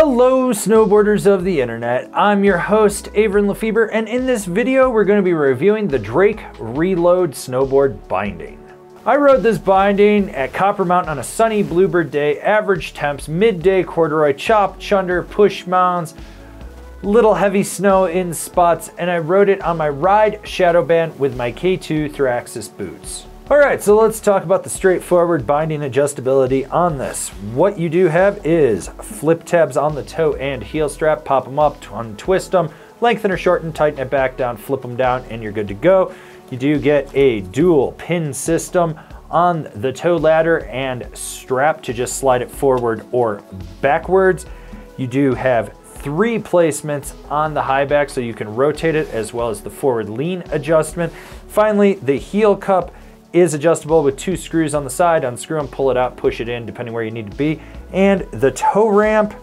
Hello snowboarders of the internet, I'm your host Avran LeFeber and in this video we're going to be reviewing the Drake Reload snowboard binding. I rode this binding at Copper Mountain on a sunny bluebird day, average temps, midday corduroy, chop, chunder, push mounds, little heavy snow in spots, and I rode it on my Ride Shadowban with my K2 Thraxis boots. All right, so let's talk about the straightforward binding adjustability on this. What you do have is flip tabs on the toe and heel strap, pop them up, untwist them, lengthen or shorten, tighten it back down, flip them down, and you're good to go. You do get a dual pin system on the toe ladder and strap to just slide it forward or backwards. You do have three placements on the high back so you can rotate it as well as the forward lean adjustment. Finally, the heel cup is adjustable with two screws on the side. Unscrew them, pull it out, push it in, depending where you need to be. And the toe ramp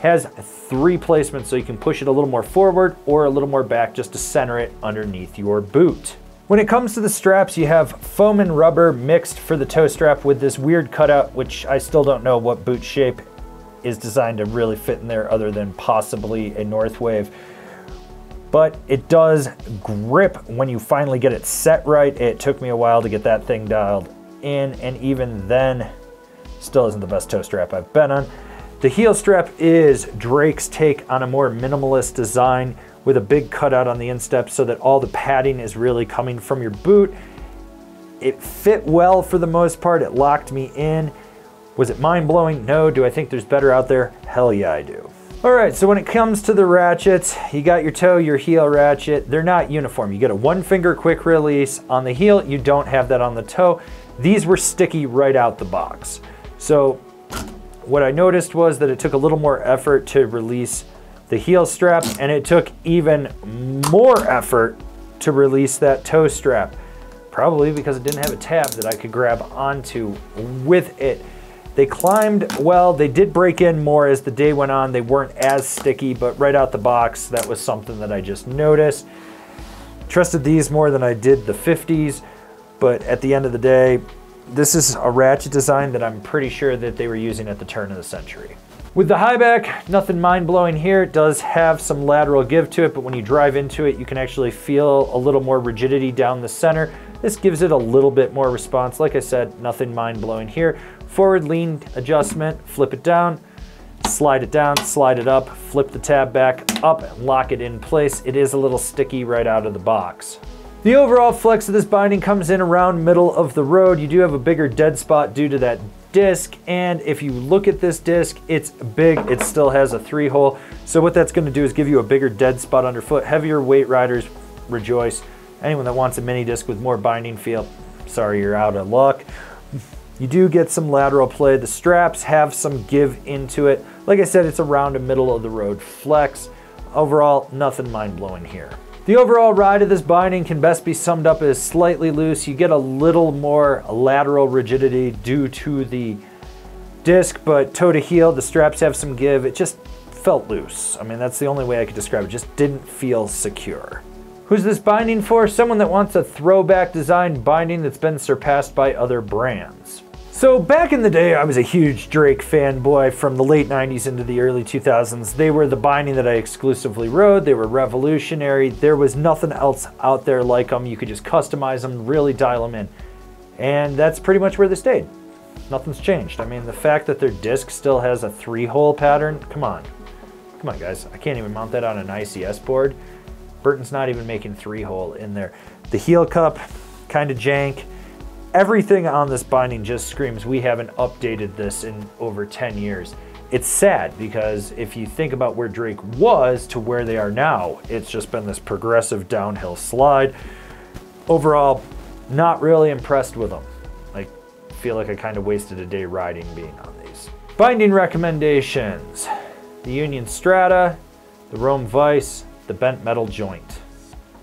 has three placements, so you can push it a little more forward or a little more back just to center it underneath your boot. When it comes to the straps, you have foam and rubber mixed for the toe strap with this weird cutout, which I still don't know what boot shape is designed to really fit in there other than possibly a Northwave but it does grip when you finally get it set right. It took me a while to get that thing dialed in, and even then, still isn't the best toe strap I've been on. The heel strap is Drake's take on a more minimalist design with a big cutout on the instep so that all the padding is really coming from your boot. It fit well for the most part. It locked me in. Was it mind blowing? No. Do I think there's better out there? Hell yeah, I do. All right, so when it comes to the ratchets, you got your toe, your heel ratchet. They're not uniform. You get a one finger quick release on the heel. You don't have that on the toe. These were sticky right out the box. So what I noticed was that it took a little more effort to release the heel strap and it took even more effort to release that toe strap. Probably because it didn't have a tab that I could grab onto with it. They climbed well. They did break in more as the day went on. They weren't as sticky, but right out the box, that was something that I just noticed. Trusted these more than I did the 50s, but at the end of the day, this is a ratchet design that I'm pretty sure that they were using at the turn of the century. With the high back, nothing mind-blowing here. It does have some lateral give to it, but when you drive into it, you can actually feel a little more rigidity down the center. This gives it a little bit more response. Like I said, nothing mind-blowing here. Forward lean adjustment, flip it down, slide it down, slide it up, flip the tab back up, and lock it in place. It is a little sticky right out of the box. The overall flex of this binding comes in around middle of the road. You do have a bigger dead spot due to that disc, and if you look at this disc, it's big. It still has a three hole. So what that's gonna do is give you a bigger dead spot underfoot. Heavier weight riders rejoice. Anyone that wants a mini disc with more binding feel, sorry, you're out of luck. You do get some lateral play. The straps have some give into it. Like I said, it's around a middle of the road flex. Overall, nothing mind-blowing here. The overall ride of this binding can best be summed up as slightly loose. You get a little more lateral rigidity due to the disc, but toe to heel, the straps have some give. It just felt loose. I mean, that's the only way I could describe it just didn't feel secure. Who's this binding for? Someone that wants a throwback design binding that's been surpassed by other brands. So back in the day, I was a huge Drake fanboy from the late 90s into the early 2000s. They were the binding that I exclusively rode. They were revolutionary. There was nothing else out there like them. You could just customize them, really dial them in. And that's pretty much where they stayed. Nothing's changed. I mean, the fact that their disc still has a three-hole pattern, come on. Come on, guys. I can't even mount that on an ICS board. Burton's not even making three-hole in there. The heel cup, kind of jank everything on this binding just screams we haven't updated this in over 10 years. It's sad because if you think about where Drake was to where they are now, it's just been this progressive downhill slide. Overall, not really impressed with them. I feel like I kind of wasted a day riding being on these. Binding recommendations. The Union Strata, the Rome Vice, the bent metal joint.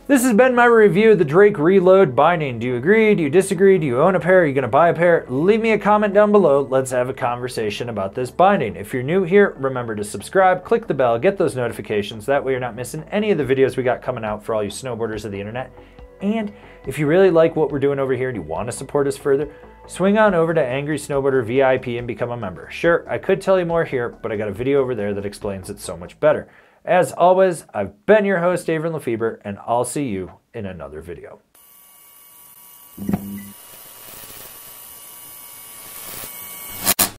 This has been my review of the Drake Reload binding. Do you agree? Do you disagree? Do you own a pair? Are you going to buy a pair? Leave me a comment down below. Let's have a conversation about this binding. If you're new here, remember to subscribe, click the bell, get those notifications. That way you're not missing any of the videos we got coming out for all you snowboarders of the internet. And if you really like what we're doing over here and you want to support us further, swing on over to Angry Snowboarder VIP and become a member. Sure, I could tell you more here, but I got a video over there that explains it so much better. As always, I've been your host, Avran LeFeber, and I'll see you in another video.